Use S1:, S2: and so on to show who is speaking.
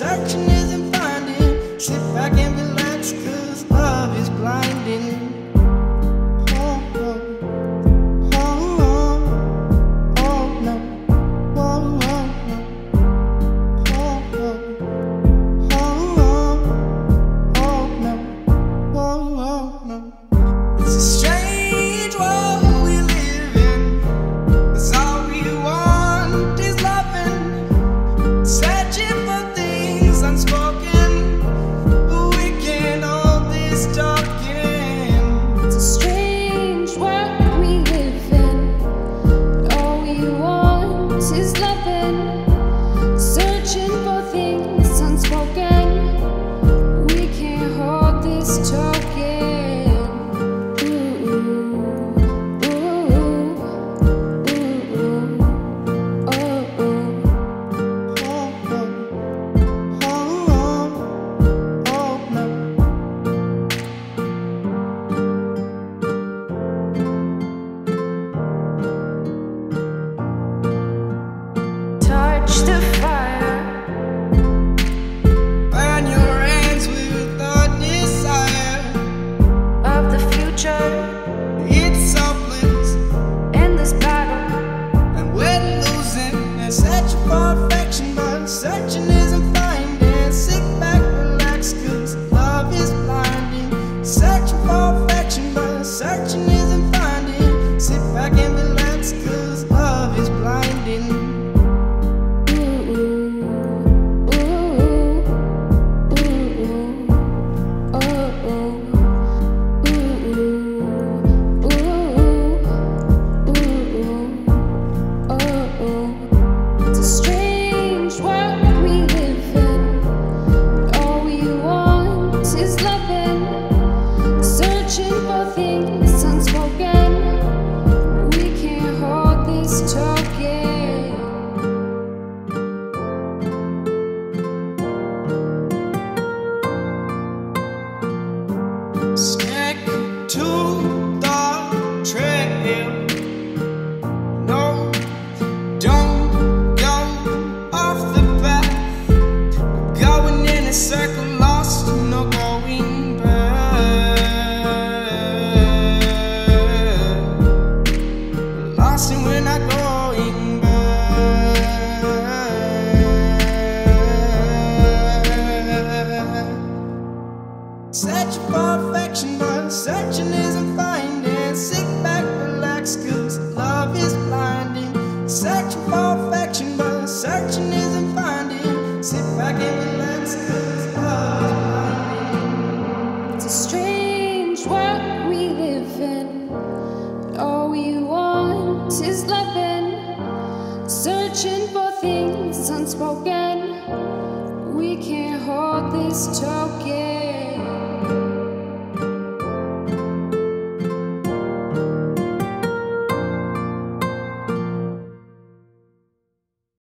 S1: searching sun's gone. such a perfection, but such an scared. perfection, but searching isn't finding. Sit back, relax, cause love is blinding. Searching for perfection, but searching isn't finding. Sit back and relax, cause love is blinding.
S2: It's a strange world we live in. All we want is loving. Searching for things unspoken. We can't hold this token.